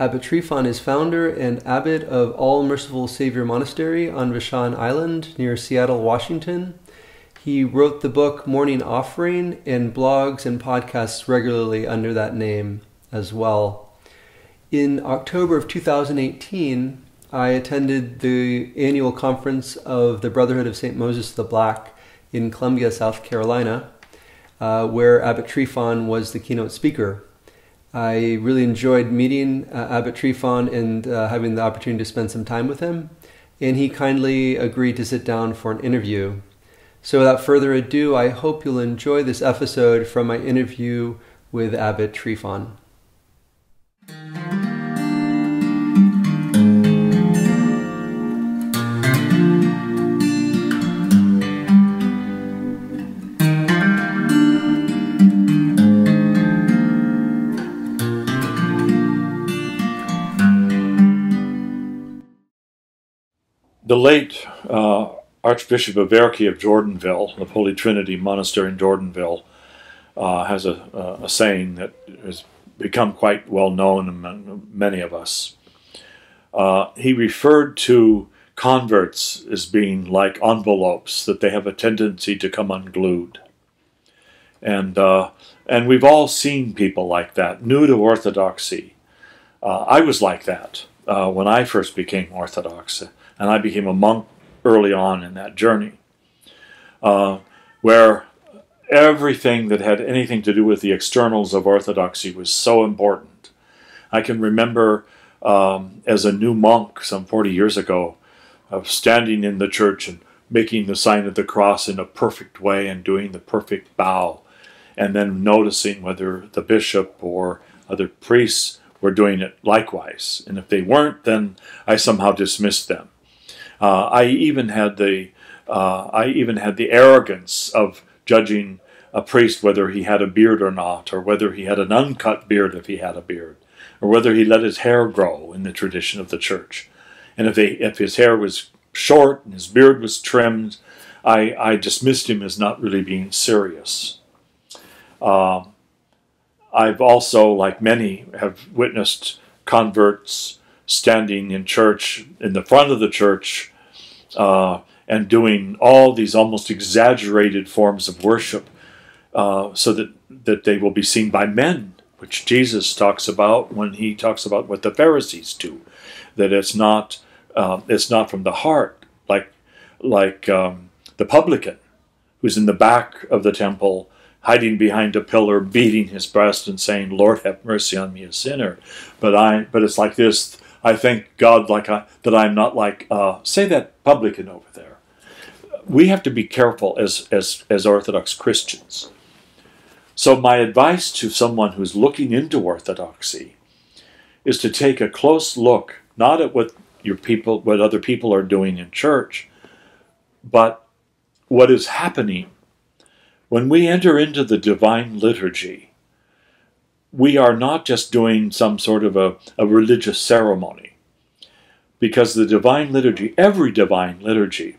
Abbot Tryphon is founder and abbot of All Merciful Savior Monastery on Vashon Island near Seattle, Washington. He wrote the book Morning Offering and blogs and podcasts regularly under that name as well. In October of 2018, I attended the annual conference of the Brotherhood of St. Moses the Black in Columbia, South Carolina, uh, where Abbot Tryphon was the keynote speaker. I really enjoyed meeting uh, Abbot Tryphon and uh, having the opportunity to spend some time with him, and he kindly agreed to sit down for an interview. So, without further ado, I hope you'll enjoy this episode from my interview with Abbot Tryphon. The late uh, Archbishop Averki of Jordanville, the Holy Trinity Monastery in Jordanville, uh, has a, a, saying that has become quite well known among many of us. Uh, he referred to converts as being like envelopes, that they have a tendency to come unglued. And, uh, and we've all seen people like that, new to Orthodoxy. Uh, I was like that uh, when I first became Orthodox and I became a monk early on in that journey, uh, where everything that had anything to do with the externals of orthodoxy was so important. I can remember um, as a new monk some 40 years ago of standing in the church and making the sign of the cross in a perfect way and doing the perfect bow, and then noticing whether the bishop or other priests were doing it likewise. And if they weren't, then I somehow dismissed them. Uh, I even had the uh, I even had the arrogance of judging a priest whether he had a beard or not, or whether he had an uncut beard if he had a beard, or whether he let his hair grow in the tradition of the church. And if they if his hair was short and his beard was trimmed, I, I dismissed him as not really being serious. Uh, I've also, like many, have witnessed converts standing in church, in the front of the church, uh, and doing all these almost exaggerated forms of worship uh, so that, that they will be seen by men, which Jesus talks about when he talks about what the Pharisees do, that it's not, uh, it's not from the heart, like, like um, the publican who's in the back of the temple hiding behind a pillar, beating his breast and saying, Lord, have mercy on me, a sinner. But I, but it's like this, I thank God like I, that I'm not like uh, say that publican over there. We have to be careful as as as Orthodox Christians. So my advice to someone who's looking into orthodoxy is to take a close look, not at what your people, what other people are doing in church, but what is happening when we enter into the divine liturgy we are not just doing some sort of a, a religious ceremony. Because the divine liturgy, every divine liturgy,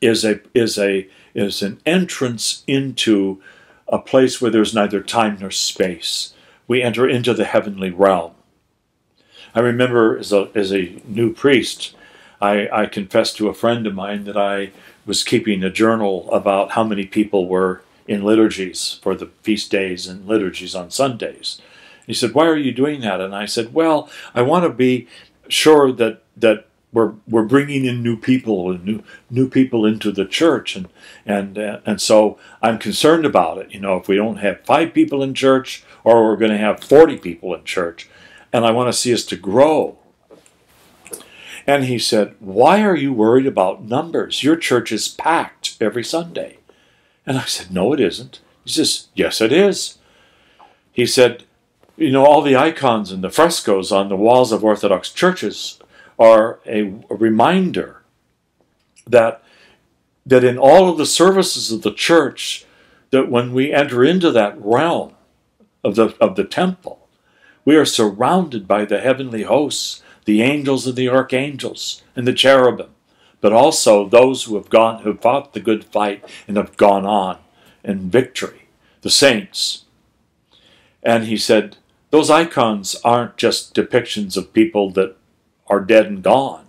is a is a is an entrance into a place where there's neither time nor space. We enter into the heavenly realm. I remember as a as a new priest, I, I confessed to a friend of mine that I was keeping a journal about how many people were in liturgies for the feast days and liturgies on Sundays. He said, "Why are you doing that?" And I said, "Well, I want to be sure that that we're we're bringing in new people and new new people into the church, and and uh, and so I'm concerned about it. You know, if we don't have five people in church, or we're going to have forty people in church, and I want to see us to grow." And he said, Why are you worried about numbers? Your church is packed every Sunday. And I said, No, it isn't. He says, Yes, it is. He said, You know, all the icons and the frescoes on the walls of Orthodox churches are a, a reminder that that in all of the services of the church, that when we enter into that realm of the of the temple, we are surrounded by the heavenly hosts, the angels and the archangels, and the cherubim but also those who have gone who fought the good fight and have gone on in victory, the saints. And he said, those icons aren't just depictions of people that are dead and gone.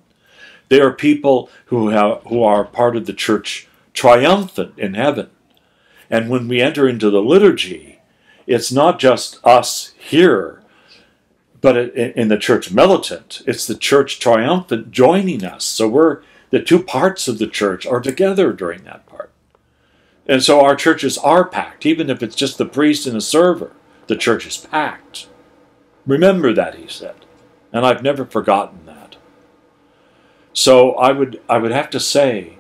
They are people who have who are part of the church triumphant in heaven. And when we enter into the liturgy, it's not just us here, but in the church militant, it's the church triumphant joining us. So we're the two parts of the church are together during that part. And so our churches are packed, even if it's just the priest and the server, the church is packed. Remember that, he said. And I've never forgotten that. So I would, I would have to say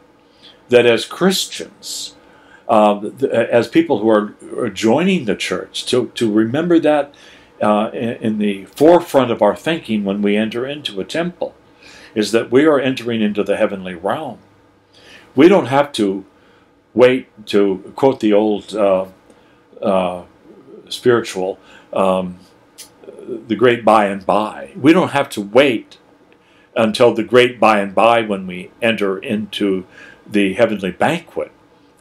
that as Christians, uh, as people who are, are, joining the church, to, to remember that uh, in, in the forefront of our thinking when we enter into a temple, is that we are entering into the heavenly realm. We don't have to wait to quote the old uh, uh, spiritual, um, the great by and by. We don't have to wait until the great by and by when we enter into the heavenly banquet.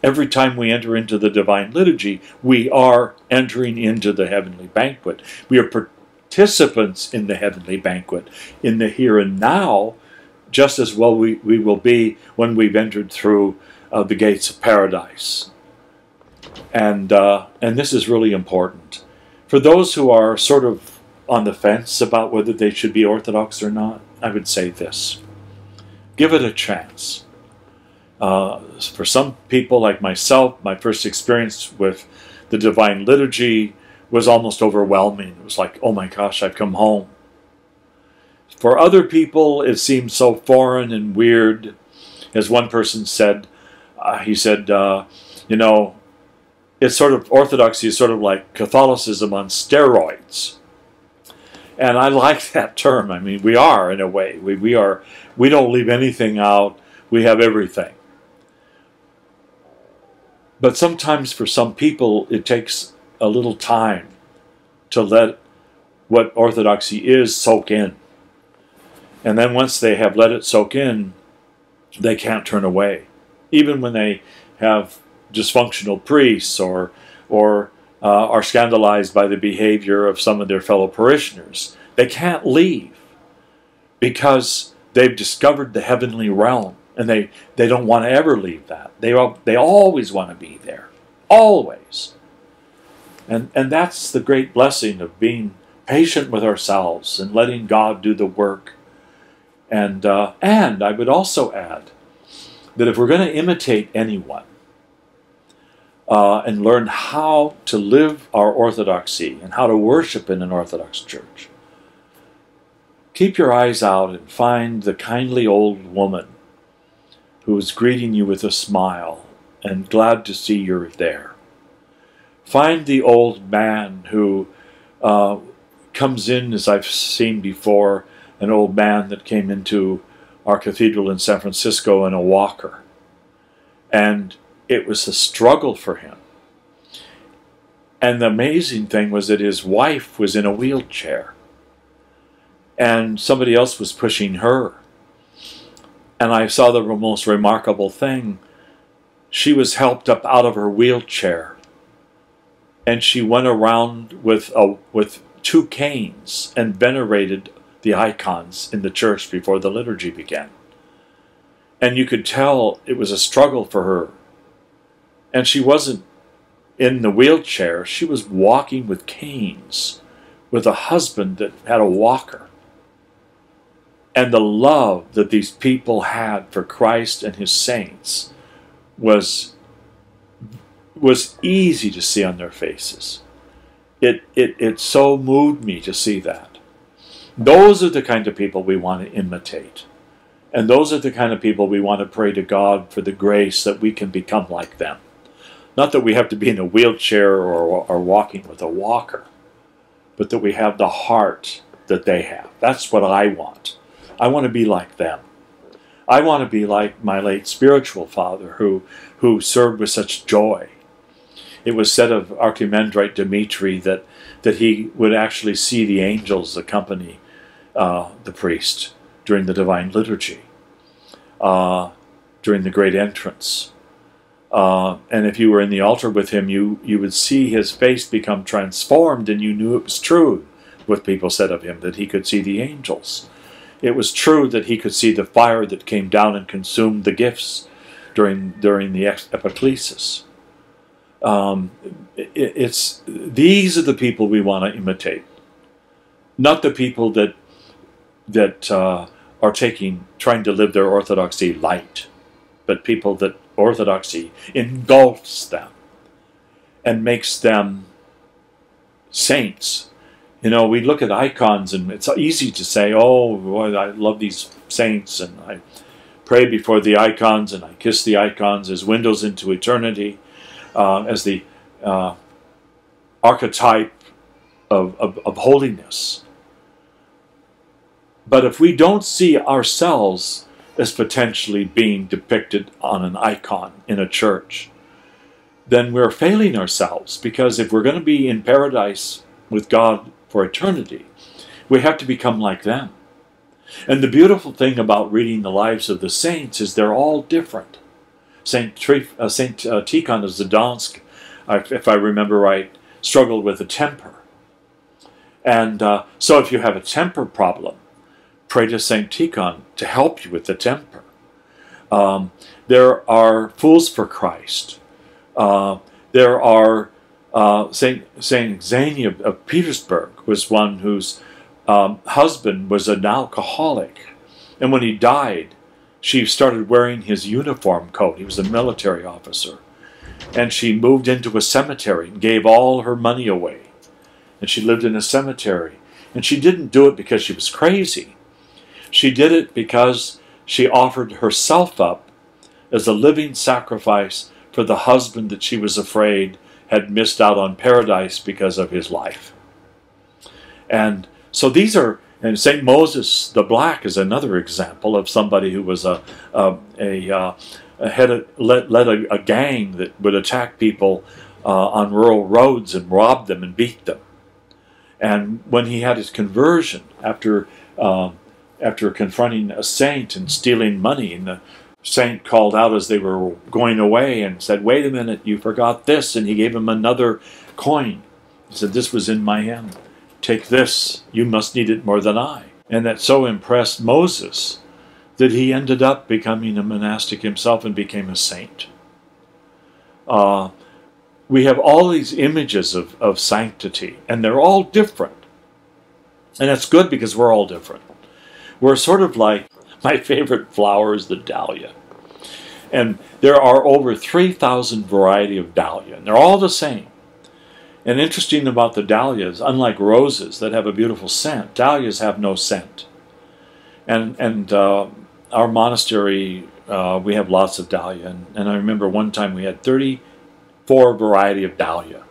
Every time we enter into the divine liturgy, we are entering into the heavenly banquet. We are participants in the heavenly banquet. In the here and now, just as well we, we will be when we've entered through uh, the gates of paradise. And, uh, and this is really important. For those who are sort of on the fence about whether they should be Orthodox or not, I would say this give it a chance. Uh, for some people like myself, my first experience with the Divine Liturgy was almost overwhelming. It was like, oh my gosh, I've come home. For other people, it seemed so foreign and weird. As one person said, uh, he said, uh, you know, it's sort of orthodoxy is sort of like Catholicism on steroids. And I like that term. I mean, we are in a way. We, we are we don't leave anything out. We have everything. But sometimes for some people it takes a little time to let what orthodoxy is soak in. And then once they have let it soak in, they can't turn away. Even when they have dysfunctional priests or, or uh, are scandalized by the behavior of some of their fellow parishioners, they can't leave because they've discovered the heavenly realm and they, they don't want to ever leave that. They, they always want to be there. Always. And, and that's the great blessing of being patient with ourselves and letting God do the work and, uh, and I would also add that if we're going to imitate anyone uh, and learn how to live our orthodoxy and how to worship in an Orthodox church, keep your eyes out and find the kindly old woman who is greeting you with a smile and glad to see you're there. Find the old man who uh, comes in, as I've seen before, an old man that came into our cathedral in San Francisco in a walker. And it was a struggle for him. And the amazing thing was that his wife was in a wheelchair. And somebody else was pushing her. And I saw the most remarkable thing. She was helped up out of her wheelchair. And she went around with, a, with two canes and venerated the icons in the church before the liturgy began. And you could tell it was a struggle for her. And she wasn't in the wheelchair, she was walking with canes with a husband that had a walker. And the love that these people had for Christ and his saints was was easy to see on their faces. It, it, it so moved me to see that. Those are the kind of people we want to imitate. And those are the kind of people we want to pray to God for the grace that we can become like them. Not that we have to be in a wheelchair or, or walking with a walker, but that we have the heart that they have. That's what I want. I want to be like them. I want to be like my late spiritual father who, who served with such joy. It was said of Archimandrite Dimitri that, that he would actually see the angels accompany uh, the priest during the Divine Liturgy, uh, during the Great Entrance. Uh, and if you were in the altar with him, you, you would see his face become transformed and you knew it was true what people said of him, that he could see the angels. It was true that he could see the fire that came down and consumed the gifts during during the epiclesis. Um, it, it's these are the people we want to imitate, not the people that that uh, are taking trying to live their orthodoxy light, but people that orthodoxy engulfs them and makes them saints. You know, we look at icons and it's easy to say, oh, boy, I love these saints and I pray before the icons and I kiss the icons as windows into eternity, uh, as the uh, archetype of, of, of holiness. But if we don't see ourselves as potentially being depicted on an icon in a church, then we're failing ourselves because if we're going to be in paradise with God for eternity, we have to become like them. And the beautiful thing about reading the lives of the saints is they're all different. Saint, Trif, uh, Saint uh, Tikhon of Zadonsk, if I remember right, struggled with a temper. And uh, so if you have a temper problem, pray to Saint Tikhon to help you with the temper. Um, there are fools for Christ uh, there are uh, Saint Saint Xenia of Petersburg was one whose um, husband was an alcoholic, and when he died, she started wearing his uniform coat. He was a military officer, and she moved into a cemetery and gave all her money away, and she lived in a cemetery. And she didn't do it because she was crazy. She did it because she offered herself up as a living sacrifice for the husband that she was afraid had missed out on paradise because of his life. And so these are, and St. Moses the Black is another example of somebody who was a, a, a, uh, a led, led a, a, gang that would attack people uh, on rural roads and rob them and beat them. And when he had his conversion after uh, after confronting a saint and stealing money, and the saint called out as they were going away and said, Wait a minute, you forgot this. And he gave him another coin. He said, This was in my hand. Take this. You must need it more than I. And that so impressed Moses that he ended up becoming a monastic himself and became a saint. Uh, we have all these images of, of sanctity, and they're all different. And that's good because we're all different. We're sort of like my favorite flower is the dahlia. And there are over 3,000 variety of dahlia, and they're all the same. And interesting about the dahlias, unlike roses that have a beautiful scent, dahlias have no scent. And, and uh, our monastery, uh, we have lots of dahlia. And, and I remember one time we had 34 variety of dahlia.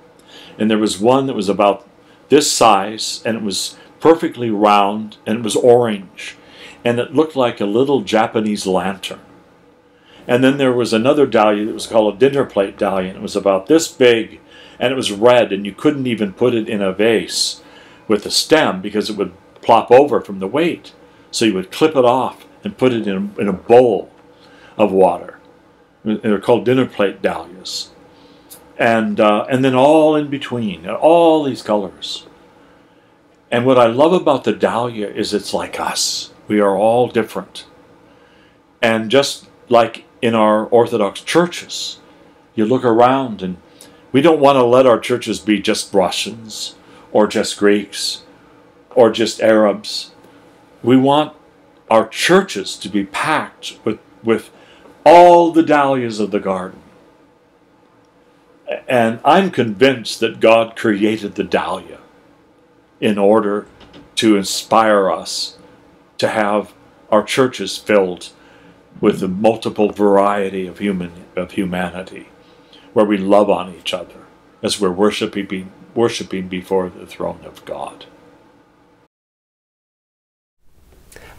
And there was one that was about this size, and it was perfectly round, and it was orange and it looked like a little Japanese lantern. And then there was another dahlia that was called a dinner plate dahlia, and it was about this big, and it was red, and you couldn't even put it in a vase with a stem because it would plop over from the weight. So you would clip it off and put it in a, in a bowl of water. They're called dinner plate dahlias. And, uh, and then all in between, all these colors. And what I love about the dahlia is it's like us. We are all different. And just like in our Orthodox churches, you look around and we don't want to let our churches be just Russians or just Greeks or just Arabs. We want our churches to be packed with, with all the dahlias of the garden. And I'm convinced that God created the dahlia in order to inspire us to have our churches filled with the multiple variety of human of humanity, where we love on each other as we're worshiping worshiping before the throne of God.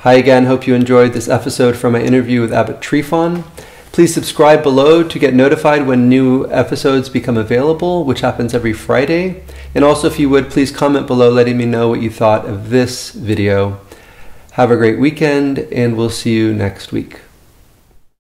Hi again, hope you enjoyed this episode from my interview with Abbot Tryphon. Please subscribe below to get notified when new episodes become available, which happens every Friday. And also, if you would, please comment below letting me know what you thought of this video. Have a great weekend, and we'll see you next week.